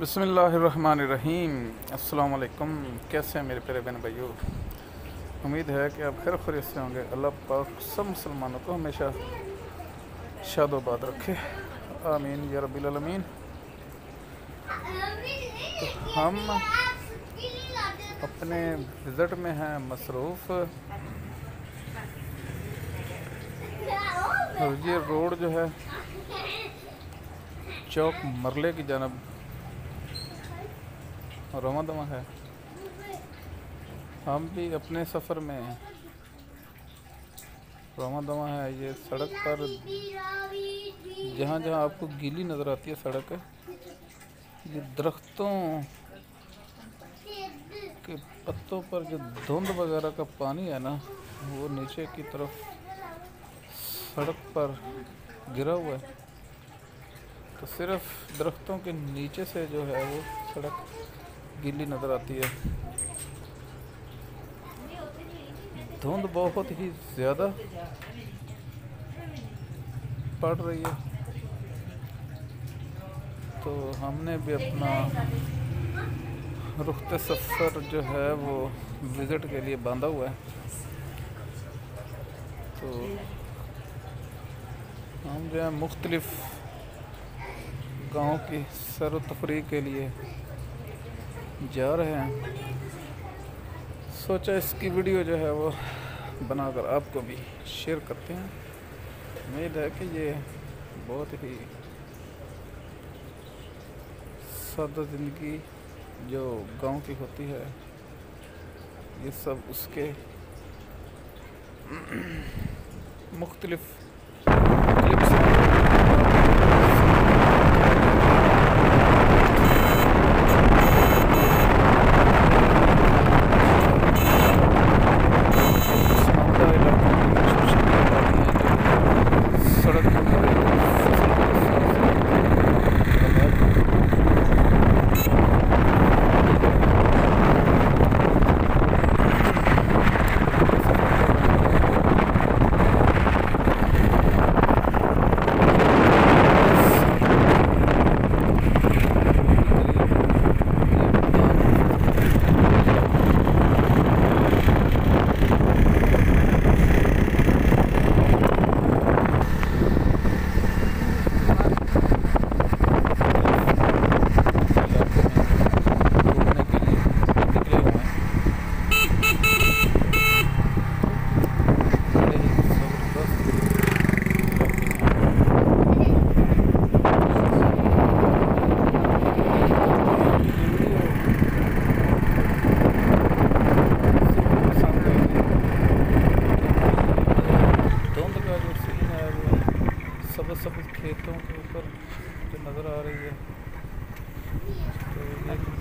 بسم اللہ الرحمن الرحیم۔ السلام علیکم۔ کیسے ہیں میرے پیارے بہن بھائیو؟ امید ہے کہ آپ خیر خرید سے ہوں گے۔ اللہ پاک سب مسلمانوں کو ہمیشہ شاد و باد رکھے۔ آمین یا رب العالمین۔ تو ہم اپنے وزٹ میں ہیں مصروف۔ یہ روڈ جو ہے چوک مرلے کی جانب۔ رواں دواں ہے۔ ہم بھی اپنے سفر میں ہیں۔ رواں دواں ہے، یہ سڑک پر جہاں جہاں آپ کو گیلی نظر آتی ہے، سڑک یہ درختوں کے پتوں پر جو دھند وغیرہ کا پانی ہے نا، وہ نیچے کی طرف سڑک پر گرا ہوا ہے۔ تو صرف درختوں کے نیچے سے جو ہے وہ سڑک گیلی نظر آتی ہے دھند بہت ہی زیادہ پڑ رہی ہے تو ہم نے بھی اپنا رخت سفر جو ہے وہ وزٹ کے لیے باندھا ہوا ہے تو ہم جو ہے مختلف گاؤں کی سیر و تفریح کے لیے جا رہے ہیں۔ سوچا اس کی ویڈیو جو ہے وہ بنا کر آپ کو بھی شیئر کرتے ہیں۔ امید ہے کہ یہ بہت ہی سادہ زندگی جو گاؤں کی ہوتی ہے، یہ سب اس کے مختلف کلپس سڑک گھومنے کے لیے نکلے ہوئے ہیں بڑے ہی زبردست دھند کا جو سین ہے وہ سبز سبز کھیتوں کے اوپر جو نظر آ رہی ہے تو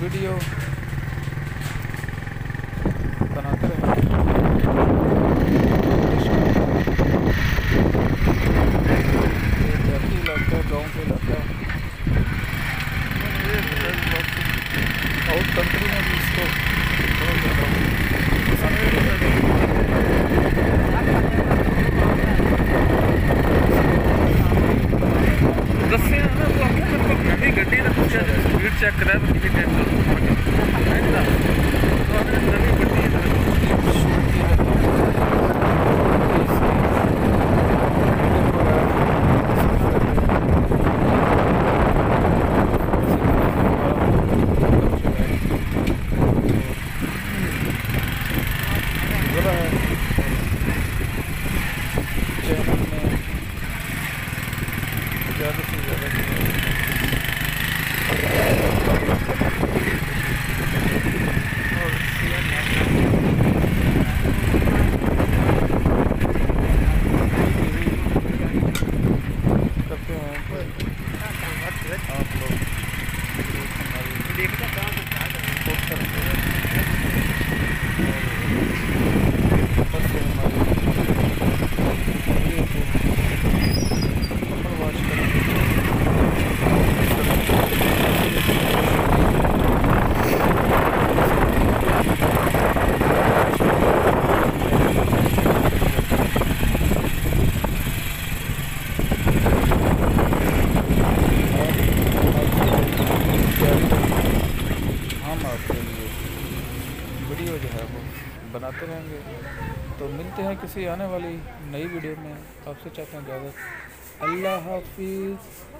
ویڈیو بناتے رہے یہ دیہی علاقہ گاؤں کے علاقہ ہے بناتے رہیں گے۔ تو ملتے ہیں کسی آنے والی نئی ویڈیو میں۔ آپ سے چاہتے ہیں اجازت۔ اللہ حافظ۔